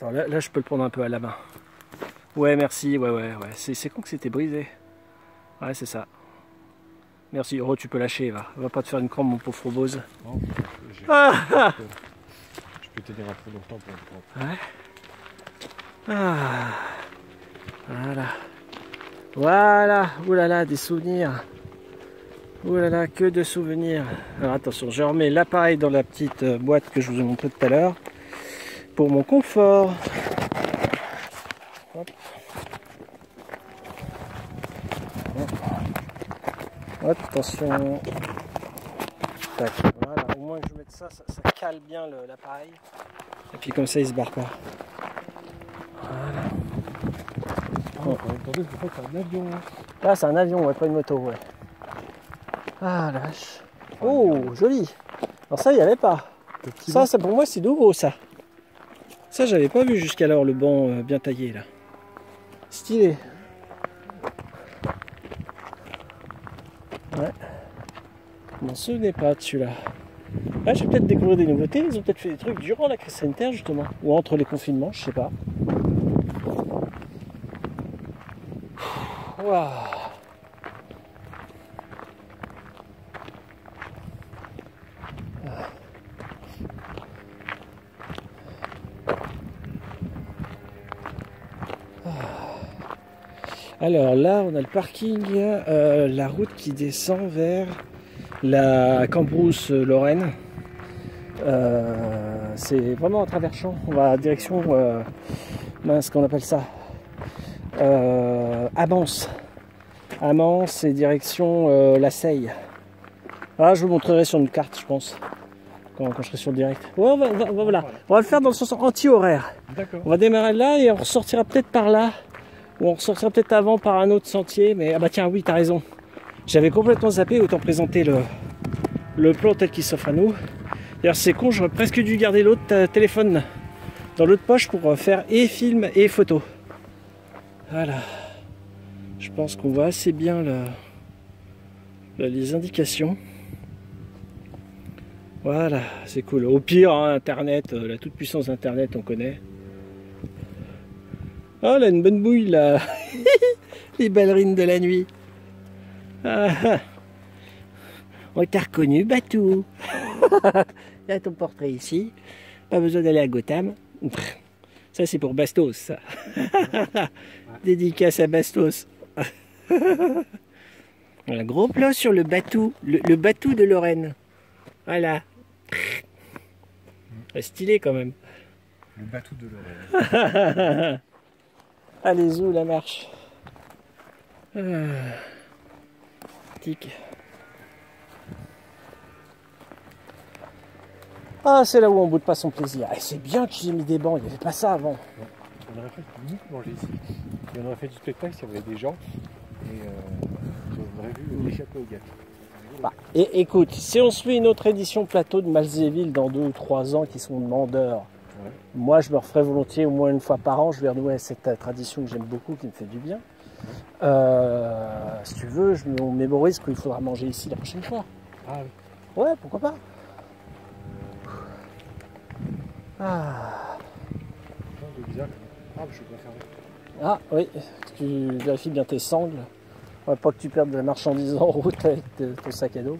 Attends, là, là, je peux le prendre un peu à la main. Ouais, merci, ouais, ouais, ouais. C'est con que c'était brisé. Ouais, c'est ça. Merci, oh, tu peux lâcher, va. Va pas te faire une crampe, mon pauvre Frobose. Non, j'ai- Ah, je peux tenir un peu longtemps pour le prendre. ouais. Ah, voilà. Voilà, oulala, des souvenirs. Oulala, que de souvenirs. Alors attention, je remets l'appareil dans la petite euh, boîte que je vous ai montré tout à l'heure. Pour mon confort. Hop. Attention. Tac, voilà, au moins que je mette ça, ça, ça cale bien l'appareil. Et puis comme ça, il se barre pas. Oh, attendez, c'est pas un avion. hein. Là, c'est un avion, ouais, pas une moto, ouais. Ah la vache. Oh, joli. Alors ça, il n'y avait pas. Ça, ça, pour moi, c'est nouveau, ça. Ça, j'avais pas vu jusqu'alors le banc euh, bien taillé, là. Stylé. Ouais. Je m'en souvenais pas de celui-là. Ah, je vais peut-être découvrir des nouveautés. Ils ont peut-être fait des trucs durant la crise sanitaire, justement. Ou entre les confinements, je sais pas. Waouh. Alors là, on a le parking, euh, la route qui descend vers la Cambrousse-Lorraine. Euh, c'est vraiment un travers champ. On va direction, euh, mince, qu'on appelle ça euh, Amance. Amance et direction euh, La Seille. Ah, je vous montrerai sur une carte, je pense, quand, quand je serai sur le direct. Ouais, on va, on va- voilà. on va le faire dans le sens anti-horaire. D'accord. On va démarrer là et on ressortira peut-être par là. On ressortira peut-être avant par un autre sentier. Mais ah bah tiens, oui, t'as raison. J'avais complètement zappé, autant présenter le, le plan tel qu'il s'offre à nous. D'ailleurs, c'est con, j'aurais presque dû garder l'autre euh, téléphone dans l'autre poche pour euh, faire et film et photo. Voilà. Je pense qu'on voit assez bien le- le- les indications. Voilà, c'est cool. Au pire, hein, Internet, euh, la toute puissance d'Internet, on connaît. Oh, là, une bonne bouille, là. Les ballerines de la nuit. Ah, ah. On t'a reconnu, Batou. Il y a ton portrait ici. Pas besoin d'aller à Gotham. Ça, c'est pour Bastos, ça. Dédicace à Bastos. Un gros plan sur le batou. Le, le batou de Lorraine. Voilà. Stylé quand même. Le bateau de l'oreille. Allez où la marche Ah. Tic. Ah, c'est là où on boude pas son plaisir. Eh, c'est bien qu'ils aient mis des bancs, il n'y avait pas ça avant. On aurait fait du manger ici. Et on aurait fait du spectacle s'il y avait des gens. Et euh, on aurait vu l'échapper aux gars. Bah, et écoute, si on se fait une autre édition plateau de Malzéville dans deux ou trois ans qui sont demandeurs. Moi je me referai volontiers au moins une fois par an. Je vais renouer cette tradition que j'aime beaucoup, qui me fait du bien. Euh, si tu veux, je me on mémorise qu'il faudra manger ici la prochaine fois. Ah oui. Ouais, pourquoi pas Ah. Ah, ah oui, tu vérifies bien tes sangles. Ouais, pas que tu perdes de la marchandise en route avec ton sac à dos.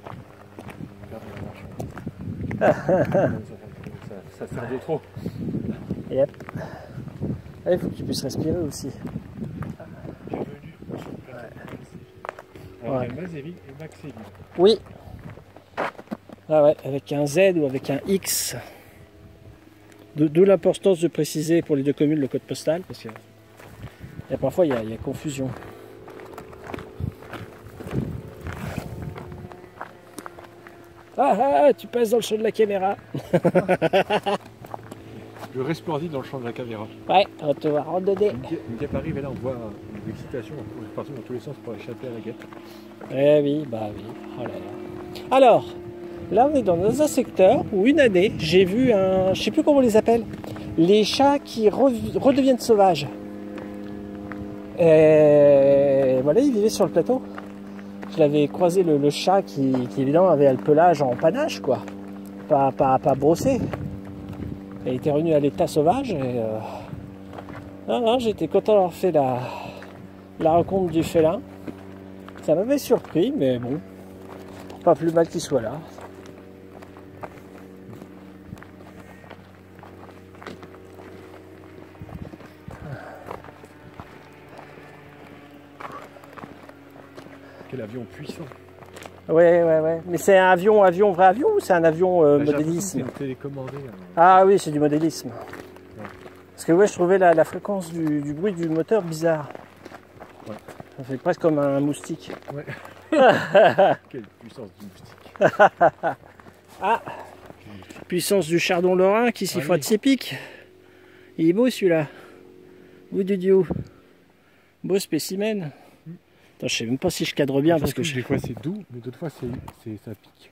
ça, ça sert de trop. Yep. Il faut que tu puisses respirer aussi. Ouais. et. Oui. Ah ouais, avec un Z ou avec un X. De- D'où l'importance de préciser pour les deux communes le code postal, parce que et parfois il y, a- il y a confusion. Ah ah, ah, tu passes dans le champ de la caméra. Je resplendis dans le champ de la caméra. Ouais, on va te voir randonner. Miguel arrive et là on voit une excitation on parti dans tous les sens pour échapper à la guette. Eh oui, bah oui. Oh là là. Alors, là on est dans un secteur où une année, j'ai vu un, je sais plus comment on les appelle, les chats qui redeviennent sauvages. Et voilà, ils vivaient sur le plateau. Je l'avais croisé le, le chat qui, qui, évidemment avait le pelage en panache quoi, pas pas pas brossé. Elle était revenue à l'état sauvage. Et, euh, j'étais content d'avoir fait la, la rencontre du félin. Ça m'avait surpris, mais bon, pas plus mal qu'il soit là. Quel avion puissant. Ouais, ouais, ouais. Mais c'est un avion, avion, vrai avion ou c'est un avion euh, Bah, modélisme? télécommandé. hein. Ah oui, c'est du modélisme. Parce que ouais, je trouvais la, la fréquence du, du bruit du moteur bizarre. Ouais. Ça fait presque comme un moustique. Quelle puissance du moustique. Puissance du chardon lorrain qui s'y Ah frotte oui. ses pics. Il est beau celui-là. Bout du dieu. Beau spécimen. Attends, je sais même pas si je cadre bien parce que Surtout, je... des fois c'est doux, mais d'autres fois c'est, ça pique.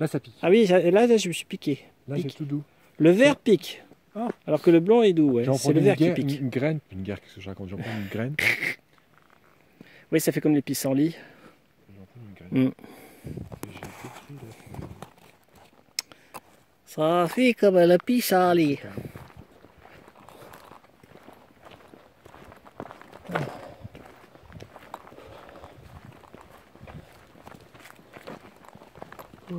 Là ça pique. Ah oui, là, là, je me suis piqué. Là c'est tout doux. Le vert pique. Ah. Alors que le blanc est doux. ouais. C'est le vert qui pique. une, une graine, une guerre, qu'est-ce que je raconte J'en prends une graine. Oui, ça fait comme les pissenlits. J'en prends une graine. Mm. La- Ça fait comme le pissenlit. Ah,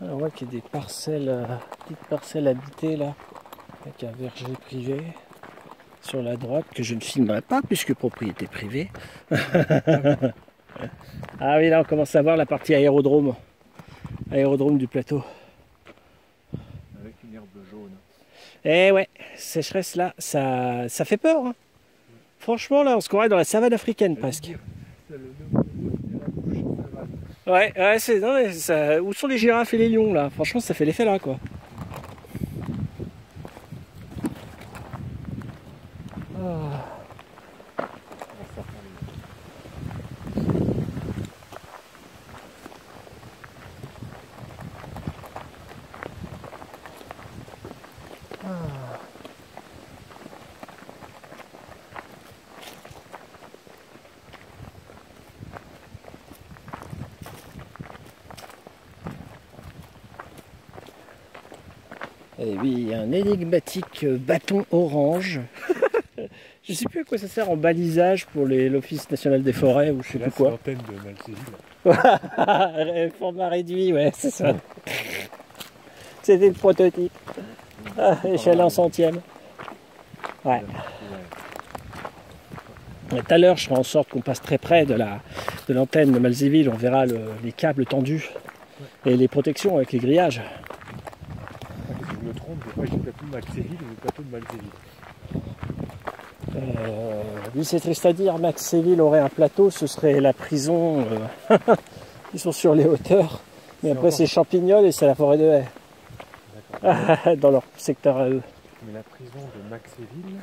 On voit qu'il y a des parcelles, euh, petites parcelles habitées là, avec un verger privé sur la droite que je ne filmerai pas puisque propriété privée. ah oui, là on commence à voir la partie aérodrome, aérodrome du plateau. Avec une herbe jaune. Eh ouais, sécheresse là, ça, ça fait peur. hein. Franchement là, on se croirait dans la savane africaine presque. Ouais, ouais, c'est. non, mais ça- Où sont les girafes et les lions là? Franchement, ça fait l'effet là quoi. On va faire un- Et oui, un énigmatique euh, bâton orange. je sais plus à quoi ça sert en balisage pour l'Office national des forêts ou je sais plus quoi. l'antenne de. Format réduit, ouais, c'est ça. C'était le prototype. Ah, échelle en centième. Ouais. Mais Tout à l'heure, je ferai en sorte qu'on passe très près de la de l'antenne de Malzéville. On verra le- les câbles tendus et les protections avec les grillages. Ah, Si je me trompe, des fois j'ai le plateau de Malcéville ou le plateau de Malcéville. Euh, oui, c'est triste à dire. Max Séville aurait un plateau, ce serait la prison. euh, Ils sont sur les hauteurs. Mais après, c'est Champignol et c'est la forêt de haie. D'accord. Dans leur secteur à eux. Mais la prison de Maxéville,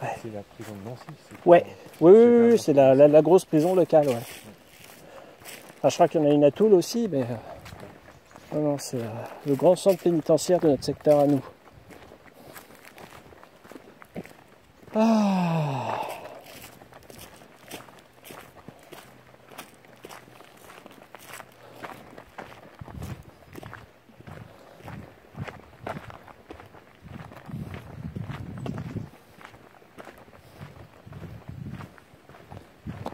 Ouais. c'est la prison de Nancy. Ouais. Oui, oui, C'est oui, c'est la, la- la grosse prison locale. Ouais. Enfin, je crois qu'il y en a une à Toul aussi, mais. euh, Non, non, c'est euh, le grand centre pénitentiaire de notre secteur à nous. Ah.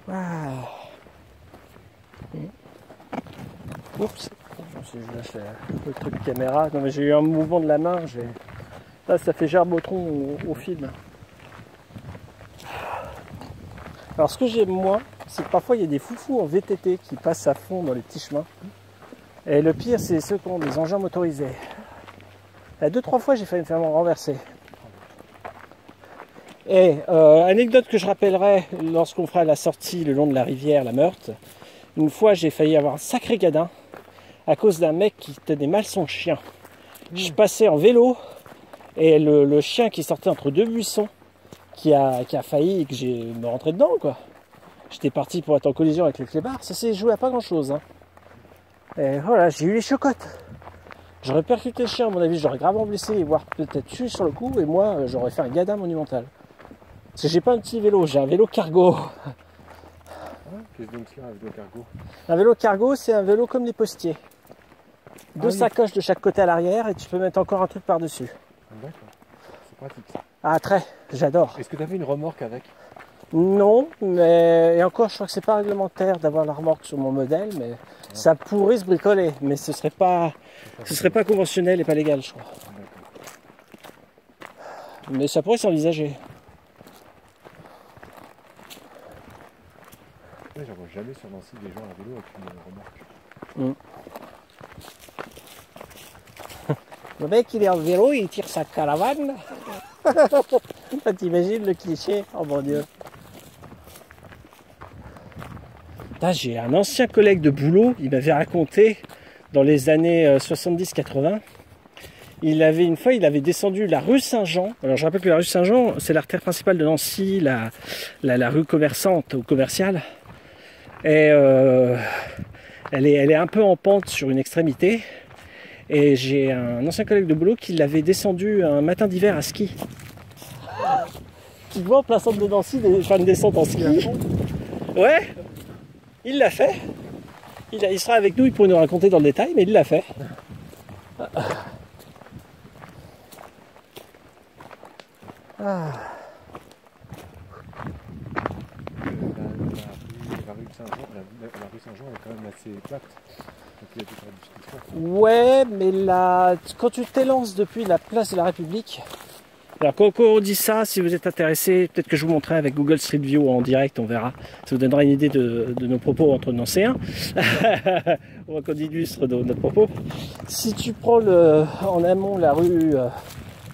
Ah. Oups. La- le truc caméra. Non mais j'ai eu un mouvement de la main. j'ai- Là ça fait gerbotron au, au film. Alors ce que j'aime moins, c'est que parfois il y a des foufous en VTT qui passent à fond dans les petits chemins. Et le pire c'est ceux qui ont des engins motorisés. Il y a deux trois fois j'ai failli me faire renverser. Et euh, anecdote que je rappellerai lorsqu'on fera la sortie le long de la rivière, la Meurthe. Une fois, j'ai failli avoir un sacré gadin à cause d'un mec qui tenait mal son chien. Je passais en vélo et le, le chien qui sortait entre deux buissons qui a, qui a failli que j'ai me rentrer dedans quoi. J'étais parti pour être en collision avec le clébard, ça s'est joué à pas grand chose. Hein. Et voilà, j'ai eu les chocottes. J'aurais percuté le chien, à mon avis, j'aurais gravement blessé, voire peut-être tué sur le coup, et moi, euh, j'aurais fait un gadin monumental. Parce que j'ai pas un petit vélo, j'ai un vélo cargo. Qu'est-ce que c'est un vélo cargo? Un vélo cargo, c'est un vélo comme les postiers. Deux Ah oui. sacoches de chaque côté à l'arrière, et tu peux mettre encore un truc par-dessus. D'accord. C'est pratique ça. Ah, très, j'adore. Est-ce que tu avais une remorque avec? Non, mais et encore, je crois que c'est pas réglementaire d'avoir la remorque sur mon modèle, mais ça pourrait se bricoler, mais ce serait pas, ce serait pas conventionnel et pas légal, je crois. Mais ça pourrait s'envisager. J'en vois jamais sur Nancy des gens à vélo avec une remorque. Le mec, il est en vélo, il tire sa caravane. T'imagines le cliché? Oh mon dieu. J'ai un ancien collègue de boulot, il m'avait raconté dans les années euh, 70-80. Il avait une fois, il avait descendu la rue Saint-Jean. Alors je rappelle que la rue Saint-Jean, c'est l'artère principale de Nancy, la, rue commerçante ou commerciale. Et euh, elle est un peu en pente sur une extrémité. Et j'ai un ancien collègue de boulot qui l'avait descendu un matin d'hiver à ski. Qui voit en plein centre de Nancy des, faire une descente en ski. Ouais, il l'a fait. Il, a- il sera avec nous, il pourrait nous raconter dans le détail, mais il l'a fait. Ah. La, la rue, Saint-Jean, la, la- la rue Saint-Jean est quand même assez plate. Donc il y a des Ouais, mais là, quand tu t'élances depuis la place de la République, alors quand, on dit ça, si vous êtes intéressé, peut-être que je vous montrerai avec Google Street View en direct, on verra. Ça vous donnera une idée de, de nos propos entre Nancéens. on voit qu'on illustre notre propos. Si tu prends le, en amont la rue euh,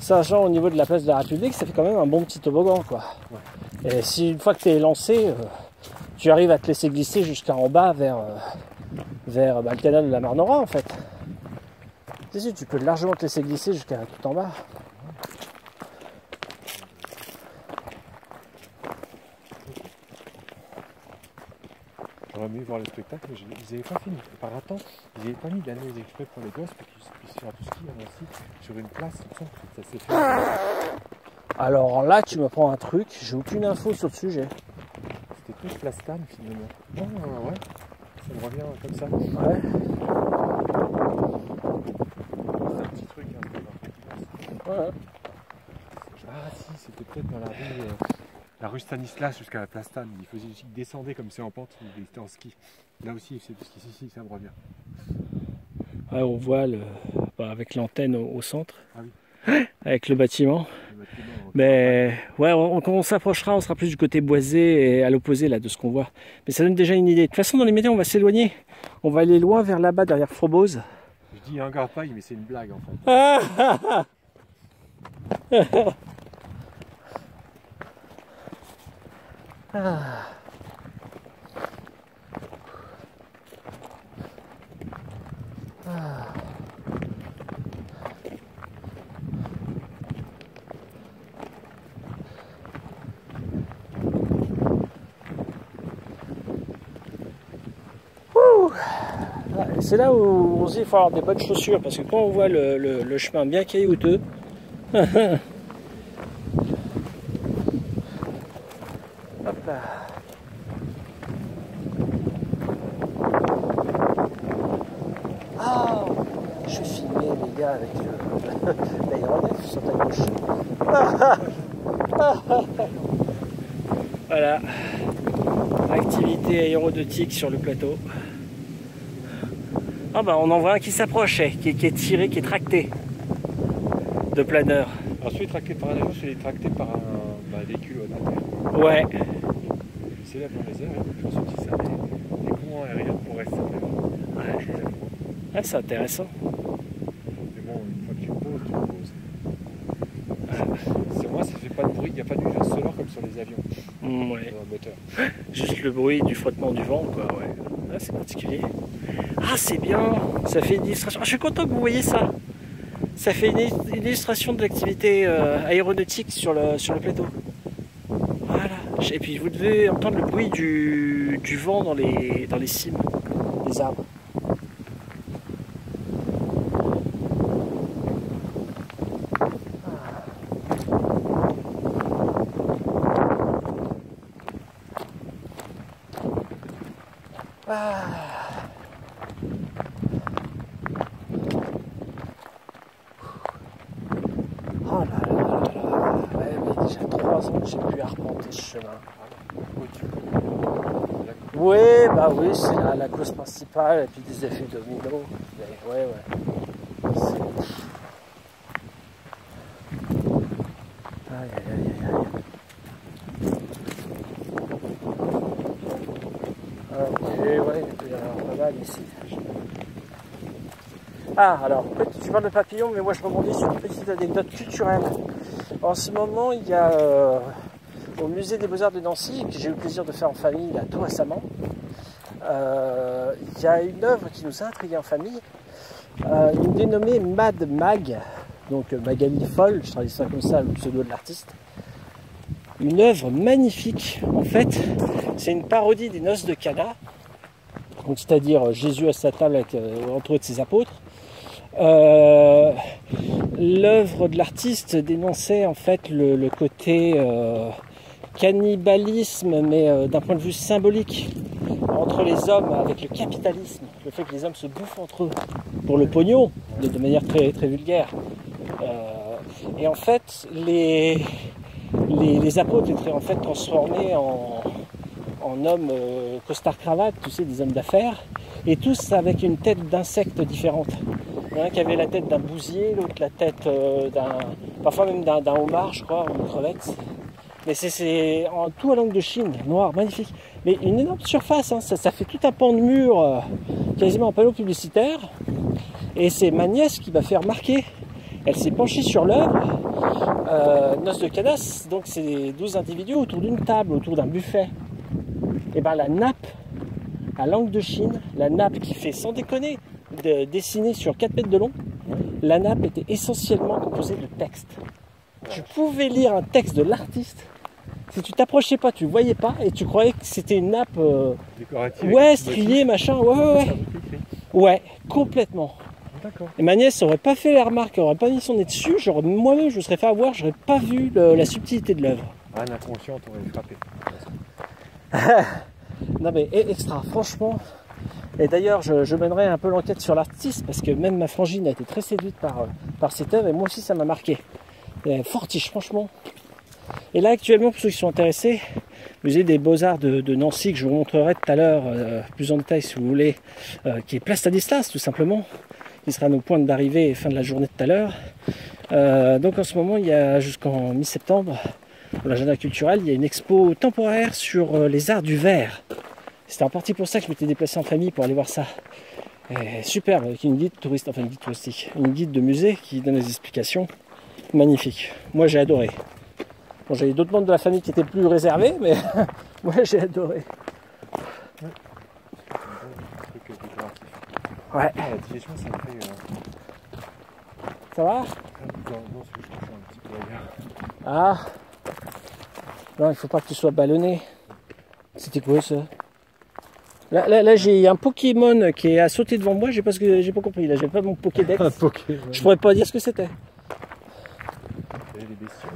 Saint-Jean au niveau de la place de la République, ça fait quand même un bon petit toboggan, quoi. Et si une fois que tu es lancé, euh, tu arrives à te laisser glisser jusqu'en bas vers, euh, vers bah, le canal de la Marnora, en fait. Si, si, tu peux largement te laisser glisser jusqu'à tout en bas. J'aurais aimé voir le spectacle, mais ils n'avaient pas fini. Par temps, ils n'avaient pas mis d'année exprès pour les gosses pour qu'ils puissent faire du ski à Nancy sur une place. Ça fait. Alors là, tu me prends un truc, j'ai aucune info sur le sujet. C'était plus Plastan finalement. Ah ouais, ça me revient comme ça. Ouais. C'est un petit truc. hein, ouais. Ah si, c'était peut-être dans la rue, euh, la rue Stanislas jusqu'à la Plastan. Il, faisait, il descendait comme c'est en pente, il était en ski. Là aussi, c'est du ski. Si, si, ça me revient. Ouais, on voit le, bah, avec l'antenne au, au centre. Ah oui. Avec le bâtiment. Mais ouais, on- quand on s'approchera, on sera plus du côté boisé et à l'opposé là de ce qu'on voit. Mais ça donne déjà une idée. De toute façon, dans les médias, on va s'éloigner. On va aller loin vers là-bas, derrière Frobose. Je dis hangar paille, mais c'est une blague en fait. Ah, ah, ah. Ah. Ah. C'est là où on se dit faut avoir des bonnes chaussures parce que quand on voit le, chemin bien caillouteux, Hop là. Ah, je vais filmer les gars avec le- l'aéronef sur ta gauche. voilà. Activité aéronautique sur le plateau. Ah bah on en voit un qui s'approche, eh, qui, qui est tiré, qui est tracté de planeur. Alors celui tracté par un avion, celui tracté par un bah, véhicule au Ouais. Il s'élève dans les airs puis ensuite il sert des, courants aériens pour rester. Ouais. Ah, c'est intéressant. Mais bon, une fois que tu poses, tu poses. C'est moi, ça fait pas de bruit, il n'y a pas de nuisance sonore comme sur les avions, Mm, ouais. dans un moteur. Juste le bruit du frottement du vent, quoi, ouais. Ah, c'est particulier. Ah, c'est bien. Ça fait une illustration. Ah, je suis content que vous voyez ça. Ça fait une, illustration de l'activité euh, aéronautique sur le, plateau. Voilà. Et puis vous devez entendre le bruit du, du vent dans les, dans les cimes des arbres. Ah. Oh là là là là. Ouais, mais déjà trois ans que j'ai pu arpenter ce chemin. Oui, tu peux. Oui, bah oui, c'est la, la cause principale, et puis des effets domino. Mais ouais, ouais. Ok, ouais, ici. Ah, alors, tu parles de papillons, mais moi je rebondis sur une petite anecdote culturelle. En ce moment, il y a euh, au musée des Beaux-Arts de Nancy, que j'ai eu le plaisir de faire en famille là, tout récemment, il y a une œuvre qui nous a intrigués en famille, euh, une dénommée Mad Mag, donc euh, Magali Foll, je traduis ça comme ça, le pseudo de l'artiste. Une œuvre magnifique, en fait, c'est une parodie des noces de Cana, c'est-à-dire euh, Jésus à sa table avec, euh, entouré de ses apôtres. Euh, L'œuvre de l'artiste dénonçait en fait le, côté euh, cannibalisme, mais euh, d'un point de vue symbolique, entre les hommes avec le capitalisme, le fait que les hommes se bouffent entre eux pour le pognon, de, manière très, très vulgaire. Euh, et en fait, les, les, apôtres étaient en fait transformés en, en hommes euh, costard-cravate, tu sais, des hommes d'affaires, et tous avec une tête d'insecte différente. Un qui avait la tête d'un bousier, l'autre la tête euh, d'un, parfois même d'un, d'un homard, je crois, ou une crevette. C'est, en tout à langue de Chine, noir, magnifique. Mais une énorme surface, hein, ça, fait tout un pan de mur, euh, quasiment un panneau publicitaire. Et c'est ma nièce qui m'a fait remarquer. Elle s'est penchée sur l'œuvre, euh, Noce de Cadas, donc c'est 12 individus autour d'une table, autour d'un buffet. Et ben la nappe, à langue de Chine, la nappe qui fait sans déconner, de, dessinée sur 4 mètres de long, la nappe était essentiellement composée de texte. Tu pouvais lire un texte de l'artiste. Si tu t'approchais pas, tu voyais pas et tu croyais que c'était une nappe euh, ouais, striée, machin. Ouais, ouais, ouais. Ouais, complètement. D'accord. Et ma nièce aurait pas fait la remarque, elle aurait pas mis son nez dessus, j'aurais moi-même je me serais fait avoir, j'aurais pas vu le- la subtilité de l'œuvre. Un inconscient t'aurait frappé. Non mais extra, franchement. Et d'ailleurs, je, je mènerai un peu l'enquête sur l'artiste parce que même ma frangine a été très séduite par, euh, par cette œuvre et moi aussi ça m'a marqué. Euh, fortiche, franchement. Et là actuellement, pour ceux qui sont intéressés, musée des Beaux-Arts de, de Nancy, que je vous montrerai tout à l'heure euh, plus en détail si vous voulez, euh, qui est Place Stanislas tout simplement, qui sera nos points d'arrivée et fin de la journée tout à l'heure. Euh, donc en ce moment, il y a jusqu'en mi-septembre, pour l'agenda culturel, il y a une expo temporaire sur les arts du verre. C'était en partie pour ça que je m'étais déplacé en famille pour aller voir ça. Et superbe, avec une guide touriste, enfin une guide touristique, une guide de musée qui donne des explications. Magnifique. Moi j'ai adoré. Bon, j'avais d'autres membres de la famille qui étaient plus réservés, mais moi j'ai adoré. Ouais, la digestion, ça me fait. Euh, ça va? Ah Non, il faut pas que tu sois ballonné. C'était quoi ça? Là, là, là, j'ai un Pokémon qui à sauter devant moi, j'ai pas, ce que- j'ai pas compris. Là, j'ai pas mon Pokédex. Un Pokémon. Je pourrais pas dire ce que c'était. Et les bestioles.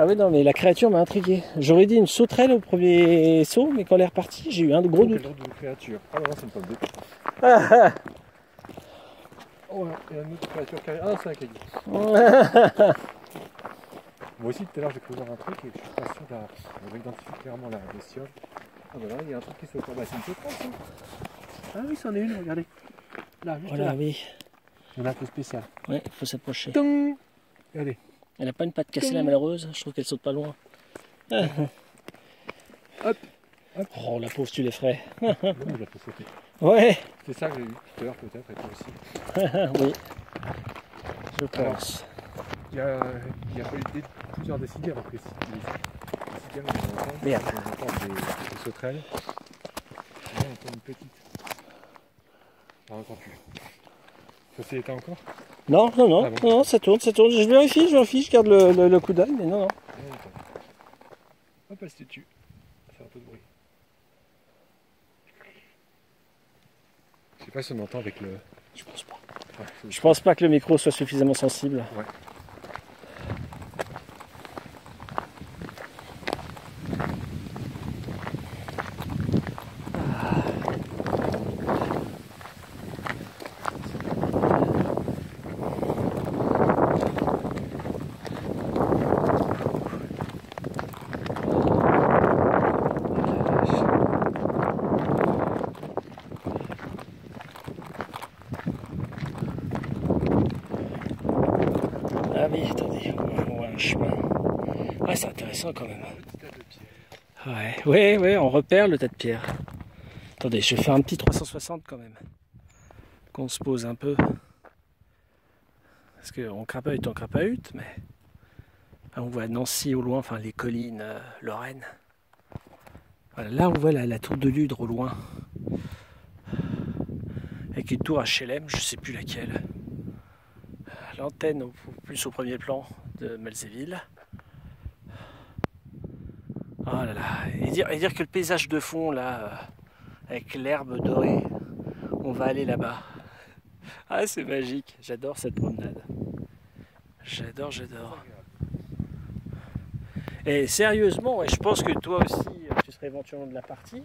Ah oui, non, mais la créature m'a intrigué. J'aurais dit une sauterelle au premier saut, mais quand elle est repartie, j'ai eu un gros doute. de créature Ah non, c'est une pomme de terre. Oh, et une autre créature carrée. Ah, c'est un caillou. Moi aussi, tout à l'heure, j'ai cru voir un truc et je suis pas sûr d'avoir identifié clairement la bestiole. Ah, bah là, il y a un truc qui saute. Ah, bah, c'est une sauterelle, ça. Ah oui, c'en est une, regardez. Là, juste Voilà, là. oui. On a un peu spécial. Ouais, faut s'approcher. Regardez. Elle a pas une patte cassée, la malheureuse. Je trouve qu'elle saute pas loin. Ah. Hop, hop. Oh, la pauvre, tu l'effraies. A fait sauter. Ouais, C'est ça que j'ai eu tout à l'heure, peut-être, et toi aussi. oui. Je pense. Il y a, il y a plusieurs décideurs après. Les cigales, on entend, Merde. on entend des, des sauterelles. Là, on entend une petite. On n'entend plus. Ça s'est éteint encore Non, non, non, Ah bon non, ça tourne, ça tourne. Je vérifie, je vérifie, je garde le, le- le coup d'œil, mais non, non. Ah. Hop. pas si tu faire un peu de bruit. Je sais pas si on entend avec le. Je pense pas. je pense pas que le micro soit suffisamment sensible. Ouais. c'est intéressant quand même. Ouais, on repère le tas de pierre. Attendez, je vais faire un petit 360 quand même. Qu'on se pose un peu. Parce qu'on crapahute, on crapahute, mais on voit Nancy au loin, enfin les collines euh, Lorraine. Là on voit la, tour de Ludre au loin. Avec une tour HLM, je sais plus laquelle. L'antenne plus au premier plan de Melzéville. Oh Et dire, que le paysage de fond, là, euh, avec l'herbe dorée, on va aller là-bas. Ah, c'est magique. J'adore cette promenade. J'adore, j'adore. Et sérieusement, et je pense que toi aussi, tu serais éventuellement de la partie,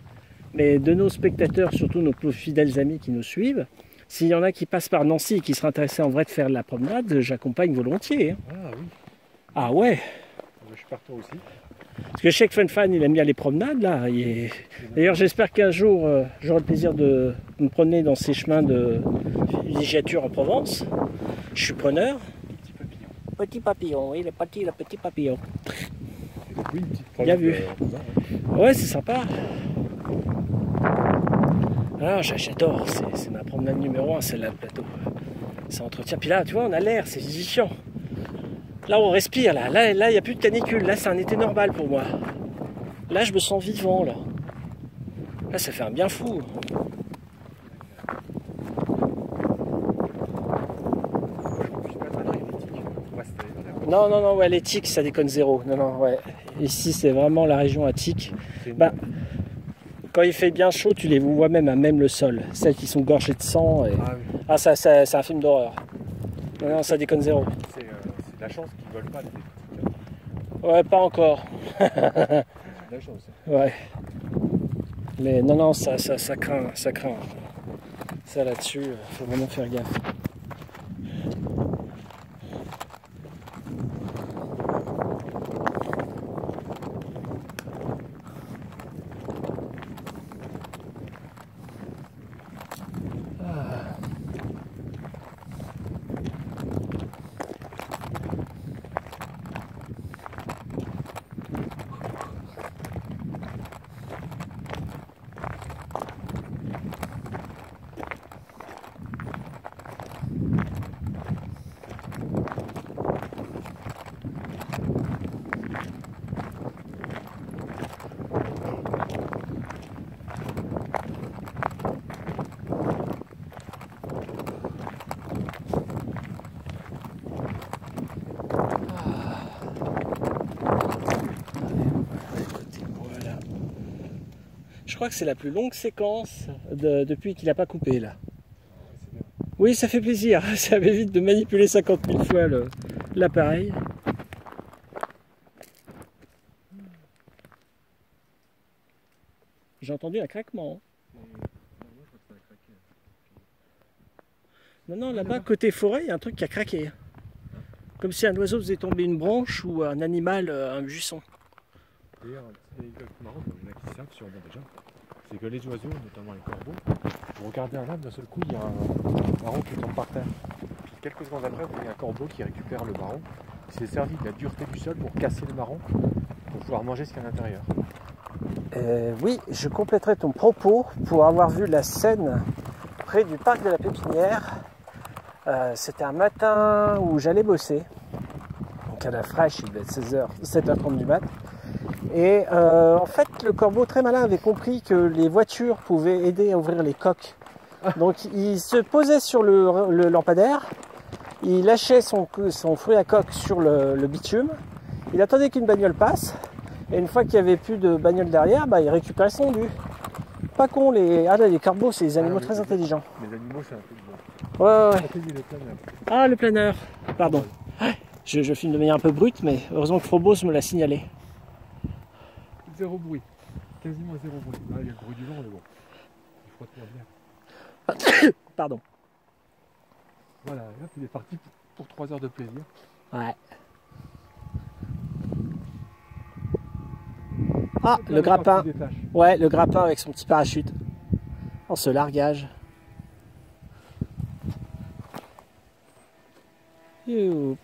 mais de nos spectateurs, surtout nos plus fidèles amis qui nous suivent, s'il y en a qui passent par Nancy et qui seraient intéressés en vrai de faire de la promenade, j'accompagne volontiers. Hein. Ah oui. Ah ouais. Je suis partout aussi. Parce que je sais que Fan il aime bien les promenades là. D'ailleurs, j'espère qu'un jour, euh, j'aurai le plaisir de me promener dans ces chemins de villégiature en Provence. Je suis preneur. Petit papillon, oui, le petit, le petit papillon. Oui, bien vu. Ouais, c'est sympa. Ah, j'adore, c'est ma promenade numéro un, celle-là, le plateau. Ça entretient. Puis là, tu vois, on a l'air, c'est vivifiant. Là, on respire, là. Là, il n'y a plus de canicule. Là, c'est un été normal pour moi. Là, je me sens vivant, là. Là, ça fait un bien fou. Non, non, non, ouais, les tiques, ça déconne zéro. Non, non, ouais. Ici, c'est vraiment la région à tiques. Bah, quand il fait bien chaud, tu les vois même à même le sol. Celles qui sont gorgées de sang. Ah, oui. ah ça, ça c'est un film d'horreur. Non, non, ça déconne zéro la chance qu'ils veulent pas les Ouais, pas encore. la chance. Ouais. Mais non, non, ça, ça, ça craint, ça craint. Ça là-dessus, faut vraiment faire gaffe. Je crois que c'est la plus longue séquence depuis qu'il n'a pas coupé là. Oui, ça fait plaisir. Ça m'évite de manipuler 50 000 fois l'appareil. J'ai entendu un craquement. Non, non, là-bas, côté forêt, il y a un truc qui a craqué. Comme si un oiseau faisait tomber une branche ou un animal, euh, un buisson. D'ailleurs, il y a qui savent sûrement déjà c'est que les oiseaux, notamment les corbeaux, vous regardez un arbre, d'un seul coup, il y a un marron qui tombe par terre. Quelques secondes après, vous voyez un corbeau qui récupère le marron. Il s'est servi de la dureté du sol pour casser le marron, pour pouvoir manger ce qu'il y a à l'intérieur. Euh, oui, je compléterai ton propos pour avoir vu la scène près du parc de la Pépinière. Euh, c'était un matin où j'allais bosser. Donc à la fraîche, il devait être 16h, 7h30 du mat'. Et euh, en fait, le corbeau très malin avait compris que les voitures pouvaient aider à ouvrir les coques. Donc il se posait sur le, lampadaire, il lâchait son, fruit à coque sur le, bitume, il attendait qu'une bagnole passe, Et une fois qu'il n'y avait plus de bagnole derrière, bah, il récupérait son dû. Pas con, les, ah, là, les corbeaux, c'est des animaux Ah, très intelligents. Les animaux, c'est ouais, ouais. Ah, dit le planeur. Ah, le planeur. Pardon. Je, je filme de manière un peu brute, mais heureusement que Frobos me l'a signalé. Zéro bruit. Quasiment zéro bruit. Ah, il y a le bruit du vent, mais bon. Il frotte moins bien. Pardon. Voilà, hop, il est parti pour 3 heures de plaisir. Ouais. Ah, Hop, le là, grappin. Ouais, le grappin avec son petit parachute. Oh, ce largage. Youp.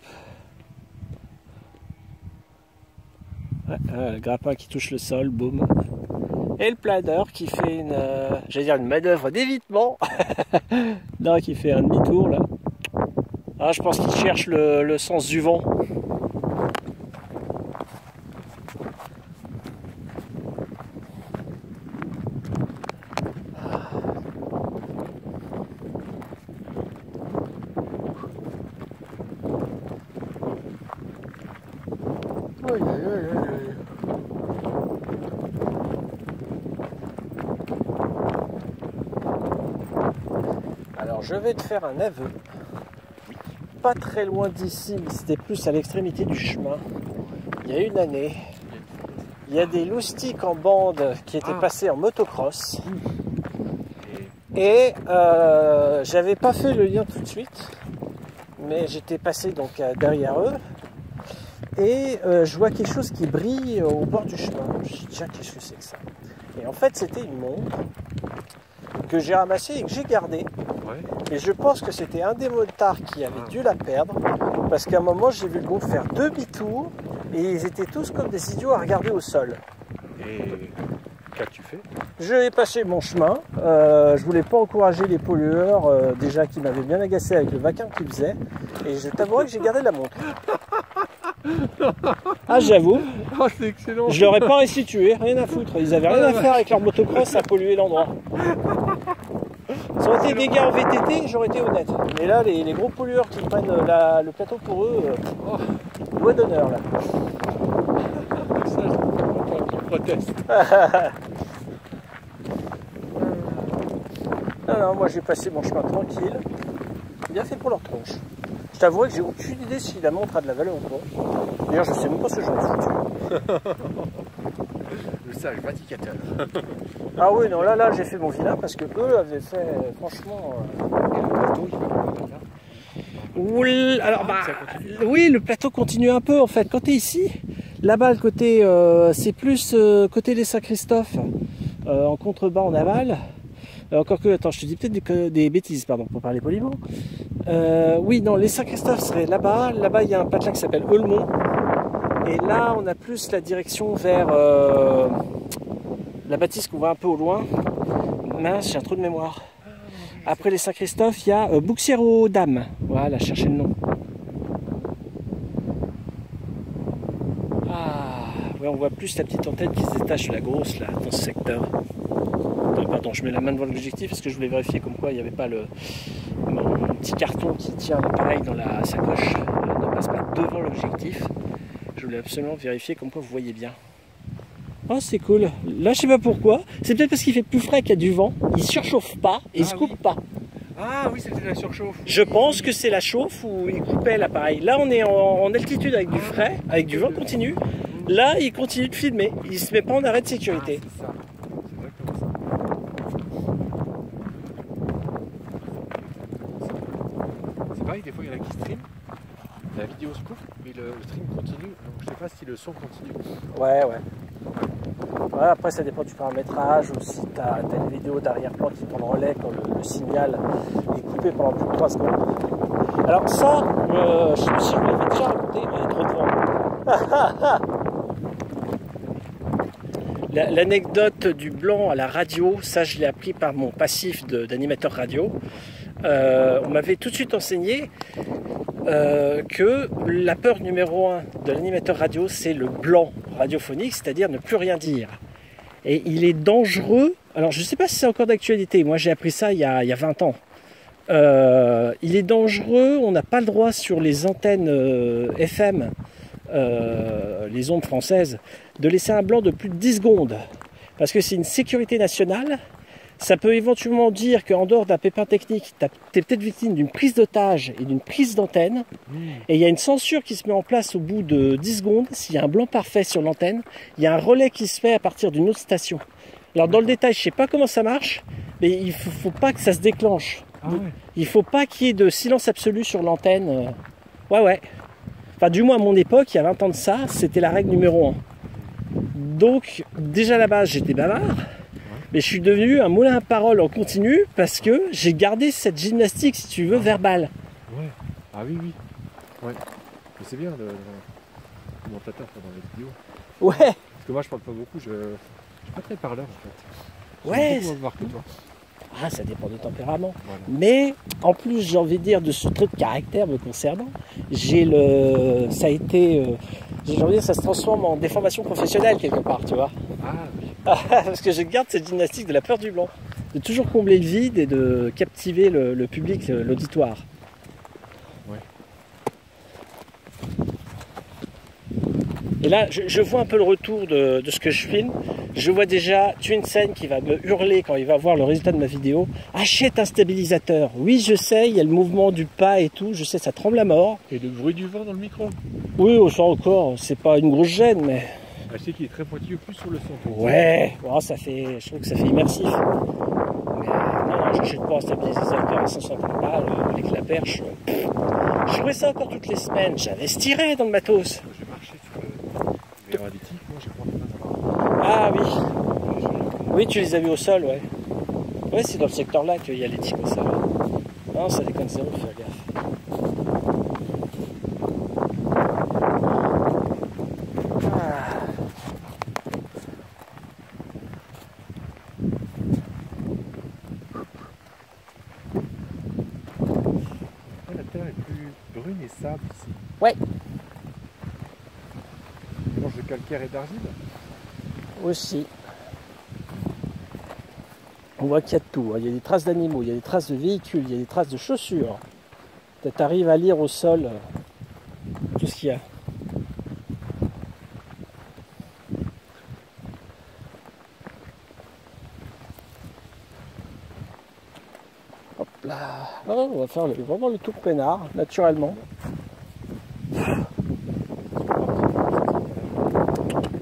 Ouais, euh, le grappin qui touche le sol, boum. Et le planeur qui fait une, euh, dire une manœuvre d'évitement. non, qui fait un demi-tour là. Ah, je pense qu'il cherche le sens du vent. Aïe, aïe, aïe, aïe, aïe. Alors je vais te faire un aveu. Pas très loin d'ici, mais c'était plus à l'extrémité du chemin. Il y a une année, il y a des loustiques en bande qui étaient Ah. passés en motocross. Et euh, j'avais pas fait le lien tout de suite, mais j'étais passé donc euh, derrière eux. Et euh, je vois quelque chose qui brille au bord du chemin. Je dit, tiens, qu'est-ce que c'est que ça? Et en fait, c'était une montre que j'ai ramassée et que j'ai gardée. Et je pense que c'était un des motards qui avait Ah. dû la perdre, parce qu'à un moment j'ai vu le groupe faire deux demi-tours et ils étaient tous comme des idiots à regarder au sol. Et qu'as-tu fait? Je vais passer mon chemin, euh, je voulais pas encourager les pollueurs, euh, déjà qui m'avaient bien agacé avec le vacarme qu'ils faisaient, et je t'avouerai que j'ai gardé la montre. Ah j'avoue, Oh, c'est excellent je leur ai pas restitué, rien à foutre, ils avaient rien à faire avec leur motocross à polluer l'endroit. Ça aurait été des gars en VTT, j'aurais été honnête. Mais là, les, les gros pollueurs qui prennent euh, la- le plateau pour eux, euh, Oh, doigt d'honneur là. ça, je proteste. Non, non, moi j'ai passé mon chemin tranquille. Bien fait pour leur tronche. Je t'avouerai que j'ai aucune idée si la montre a de la valeur ou pas. D'ailleurs, je sais même pas ce que j'en ai foutu. Le sage vaticateur. Ah oui, non, là, là, j'ai fait mon vilain parce que eux avaient fait, euh, franchement. euh, alors bah, oui, le plateau continue un peu en fait. Quand tu es ici, là-bas, le côté, euh, c'est plus euh, côté des Saint-Christophe, en contrebas en aval. Encore que, attends, je te dis peut-être des, bêtises, pardon, pour parler poliment. Oui, non, les Saint-Christophe seraient là-bas. Là-bas, il y a un patelin qui s'appelle Eulmont. Et là, on a plus la direction vers la bâtisse qu'on voit un peu au loin. Mince, j'ai un trou de mémoire. Après les Saint-Christophe, il y a euh, Bouxières aux Dames. Voilà, cherchez le nom. Ah, ouais, on voit plus la petite antenne qui se détache la grosse là, dans ce secteur. Pardon, je mets la main devant l'objectif parce que je voulais vérifier comme quoi il n'y avait pas le mon petit carton qui tient l'appareil dans la sacoche euh, ne passe pas devant l'objectif. Je voulais absolument vérifier comme quoi vous voyez bien. Oh c'est cool. Là je sais pas pourquoi. C'est peut-être parce qu'il fait plus frais qu'il y a du vent. Il surchauffe pas et il Ah se coupe oui. pas. Ah oui, c'était la surchauffe. Je pense que c'est la chauffe où il coupait l'appareil. Là, on est en, en altitude avec du frais, avec du vent continu. Là, il continue de filmer. Il se met pas en arrêt de sécurité. Ah, ça. C'est pareil, des fois il y en a qui stream. La vidéo se coupe, mais le, le stream continue. Donc je sais pas si le son continue. Ouais, ouais. Après, ça dépend du paramétrage ou si tu as, une vidéo d'arrière-plan qui prend le relais quand le, signal est coupé pendant plus de 3 secondes. Alors, ça, euh, je sais pas si je l'avais déjà raconté, mais trop de vent. La- L'anecdote du blanc à la radio, ça je l'ai appris par mon passif d'animateur radio. Euh, on m'avait tout de suite enseigné euh, que la peur numéro un de l'animateur radio, c'est le blanc radiophonique, c'est-à-dire ne plus rien dire. Et il est dangereux. Alors, je ne sais pas si c'est encore d'actualité. Moi, j'ai appris ça il y a, il y a 20 ans. Euh, il est dangereux. On n'a pas le droit sur les antennes euh, FM euh, les ondes françaises, de laisser un blanc de plus de 10 secondes. Parce que c'est une sécurité nationale. Ça peut éventuellement dire qu'en dehors d'un pépin technique, tu es peut-être victime d'une prise d'otage et d'une prise d'antenne. Et il y a une censure qui se met en place au bout de 10 secondes. S'il y a un blanc parfait sur l'antenne, il y a un relais qui se fait à partir d'une autre station. Alors dans le détail, je sais pas comment ça marche, mais il faut, faut pas que ça se déclenche. Ah ouais. Il faut pas qu'il y ait de silence absolu sur l'antenne. euh. Ouais, ouais. Enfin, du moins à mon époque, il y a 20 ans de ça, c'était la règle numéro 1. Donc, déjà à la base, j'étais bavard, mais je suis devenu un moulin à parole en continu parce que j'ai gardé cette gymnastique, si tu veux, verbale. Ouais. Ah oui, oui. Ouais. Mais c'est bien le, le commentateur dans les vidéos. Ouais, Parce que moi je parle pas beaucoup, je, je suis pas très parleur en fait. ouais. Je voir que toi. Ah, ça dépend du tempérament. Voilà. Mais en plus, j'ai envie de dire de ce truc de caractère me concernant, j'ai le, ça a été, euh, j'ai envie de dire, ça se transforme en déformation professionnelle quelque part, tu vois. Ah oui. Parce que je garde cette gymnastique de la peur du blanc, de toujours combler le vide et de captiver le, le public, le- l'auditoire. Ouais. Et là, je, je vois un peu le retour de, de ce que je filme. Je vois déjà scène qui va me hurler quand il va voir le résultat de ma vidéo. Achète un stabilisateur. Oui, je sais, il y a le mouvement du pas et tout. Je sais, ça tremble à mort. Et le bruit du vent dans le micro. Oui, on sent encore. C'est pas une grosse gêne, mais Ah, je sais qu'il est très pointilleux plus sur le son. Ouais, bon, ça fait, je trouve que ça fait immersif. Mais non, non, j'achète pas un stabilisateur à 150 balles euh, avec la perche. Je ferais ça encore toutes les semaines. J'investirais dans le matos. Moi, J'ai marché sur le verre additif, moi j'ai pas envie d'en Ah oui, oui, tu les as vus au sol, ouais. Ouais, c'est dans le secteur là qu'il y a les tirs au sol. Non, ça déconne zéro, faire gaffe. Ah. La terre est plus brune et sable ici. Ouais. Mange de calcaire et d'argile. Aussi. On voit qu'il y a de tout. hein. Il y a des traces d'animaux, il y a des traces de véhicules, il y a des traces de chaussures. Tu arrives à lire au sol euh, tout ce qu'il y a. Hop là. Oh, on va faire vraiment le tour peinard, naturellement.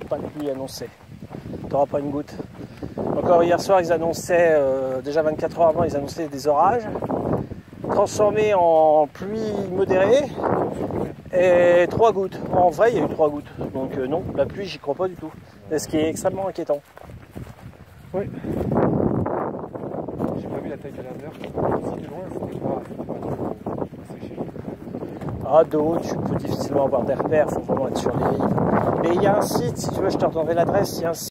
Pas de pluie annoncée. T'auras pas une goutte. Encore hier soir, ils annonçaient, euh, déjà 24 heures avant, ils annonçaient des orages, transformés en pluie modérée, et 3 gouttes. En vrai, il y a eu 3 gouttes. Donc euh, non, la pluie, j'y crois pas du tout. Ce qui est extrêmement inquiétant. J'ai pas vu la taille de la mer. Loin, c'était pas, séché. Ah, de haut, tu peux difficilement avoir des repères, faut vraiment être sur les rives. Mais il y a un site, si tu veux, je te redonnerai l'adresse, il y a un site